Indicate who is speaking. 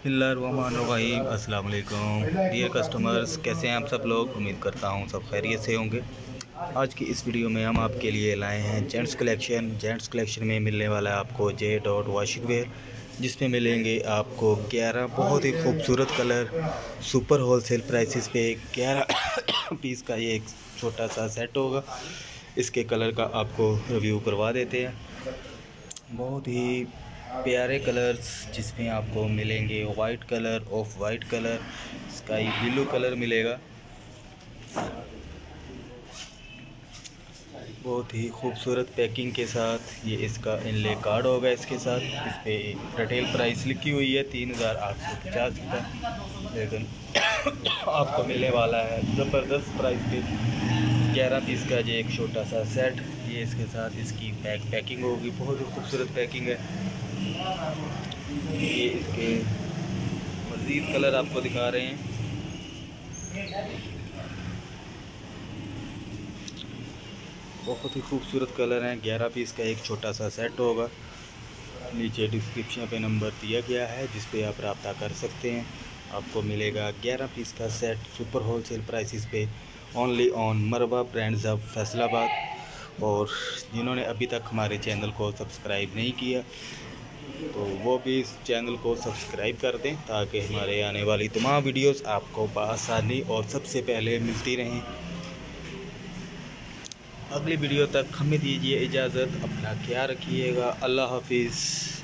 Speaker 1: अस्सलाम वालेकुम dear customers कैसे हैं आप सब लोग? उम्मीद करता हूँ सब खैरियत से होंगे। आज की इस वीडियो में हम आपके लिए लाए हैं जेंट्स कलेक्शन। जेंट्स कलेक्शन में मिलने वाला है आपको जे डॉट वाशिंग वेयर जिसमें मिलेंगे आपको ग्यारह बहुत ही खूबसूरत कलर, सुपर होलसेल प्राइसेस पे ग्यारह पीस का ये एक छोटा सा सेट होगा। इसके कलर का आपको रिव्यू करवा देते हैं। बहुत ही प्यारे कलर्स जिसमें आपको मिलेंगे white colour off white colour sky blue colour मिलेगा। बहुत ही खूबसूरत पैकिंग के साथ ये इसका इनले कार्ड होगा इसके साथ। इस पर रिटेल प्राइस लिखी हुई है तीन हज़ार आठ सौ पचास का। लेकिन आपको मिलने वाला है ज़बरदस्त प्राइस पे। ग्यारह पीस का जो एक छोटा सा सेट ये इसके साथ इसकी पैक पैकिंग होगी। बहुत ही खूबसूरत पैकिंग है। ये इसके मज़ीद कलर आपको दिखा रहे हैं। बहुत ही खूबसूरत कलर हैं। ग्यारह पीस का एक छोटा सा सेट होगा। नीचे डिस्क्रिप्शन पे नंबर दिया गया है, जिस पे आप रबता कर सकते हैं। आपको मिलेगा ग्यारह पीस का सेट सुपर होलसेल प्राइसेस पे only on Marba brands of Faisalabad. और जिन्होंने अभी तक हमारे चैनल को सब्सक्राइब नहीं किया तो वो भी इस चैनल को सब्सक्राइब कर दें ताकि हमारे आने वाली तमाम वीडियोस आपको बसानी और सबसे पहले मिलती रहें। अगली वीडियो तक हमें दीजिए इजाज़त, अपना ख्याल रखिएगा। अल्लाह हाफिज़।